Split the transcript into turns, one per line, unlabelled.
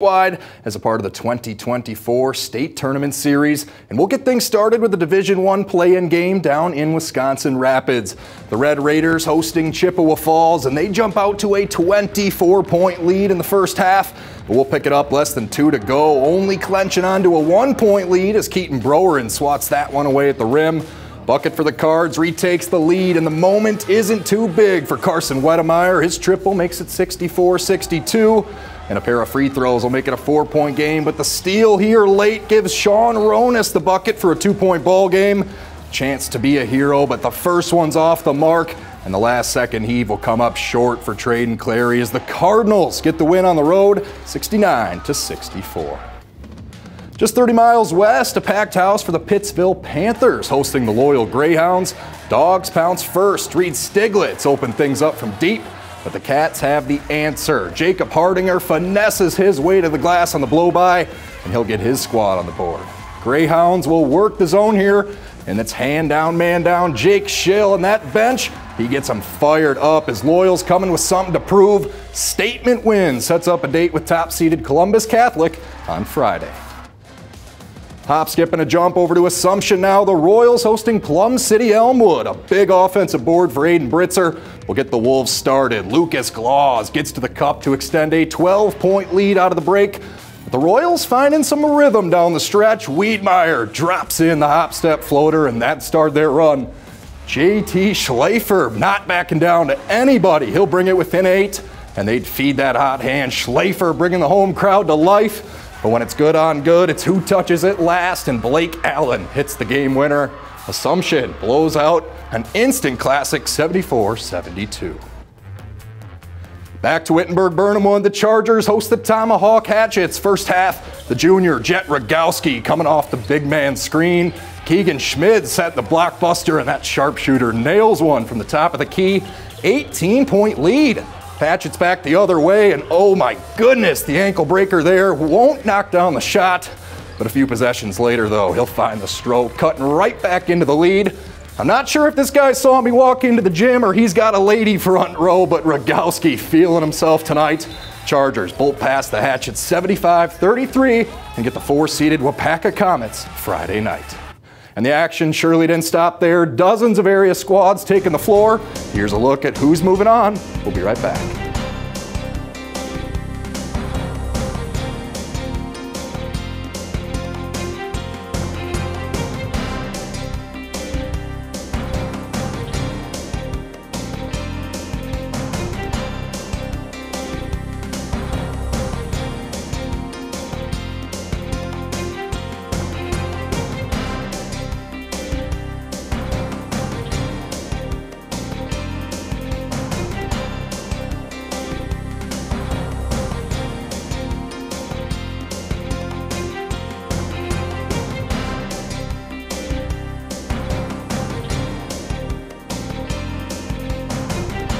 wide as a part of the 2024 state tournament series and we'll get things started with the division one play-in game down in wisconsin rapids the red raiders hosting chippewa falls and they jump out to a 24 point lead in the first half but we'll pick it up less than two to go only clenching onto a one point lead as keaton brower swats that one away at the rim Bucket for the Cards retakes the lead, and the moment isn't too big for Carson Wedemeyer. His triple makes it 64 62. And a pair of free throws will make it a four point game. But the steal here late gives Sean Ronis the bucket for a two point ball game. Chance to be a hero, but the first one's off the mark. And the last second heave will come up short for Trade and Clary as the Cardinals get the win on the road 69 to 64. Just 30 miles west, a packed house for the Pittsville Panthers hosting the Loyal Greyhounds. Dogs pounce first. Reed Stiglitz opened things up from deep, but the Cats have the answer. Jacob Hardinger finesses his way to the glass on the blow by, and he'll get his squad on the board. Greyhounds will work the zone here, and it's hand down, man down. Jake Schill and that bench, he gets them fired up His Loyal's coming with something to prove. Statement win sets up a date with top seeded Columbus Catholic on Friday. Hop, skip, and a jump over to Assumption now. The Royals hosting Plum City Elmwood. A big offensive board for Aiden Britzer will get the Wolves started. Lucas Glaus gets to the cup to extend a 12 point lead out of the break. The Royals finding some rhythm down the stretch. Wiedmeyer drops in the hop step floater, and that started their run. JT Schleifer not backing down to anybody. He'll bring it within eight, and they'd feed that hot hand. Schleifer bringing the home crowd to life. But when it's good on good, it's who touches it last, and Blake Allen hits the game winner. Assumption blows out an instant classic 74 72. Back to Wittenberg Burnham and the Chargers host the Tomahawk Hatchets. First half, the junior Jet Rogowski coming off the big man screen. Keegan Schmid set the blockbuster, and that sharpshooter nails one from the top of the key. 18 point lead Hatchets back the other way, and oh my goodness, the ankle breaker there won't knock down the shot. But a few possessions later, though, he'll find the stroke, cutting right back into the lead. I'm not sure if this guy saw me walk into the gym or he's got a lady front row, but Rogowski feeling himself tonight. Chargers bolt past the hatchet 75 33 and get the four seeded Waupaca Comets Friday night. And the action surely didn't stop there. Dozens of area squads taking the floor. Here's a look at who's moving on. We'll be right back.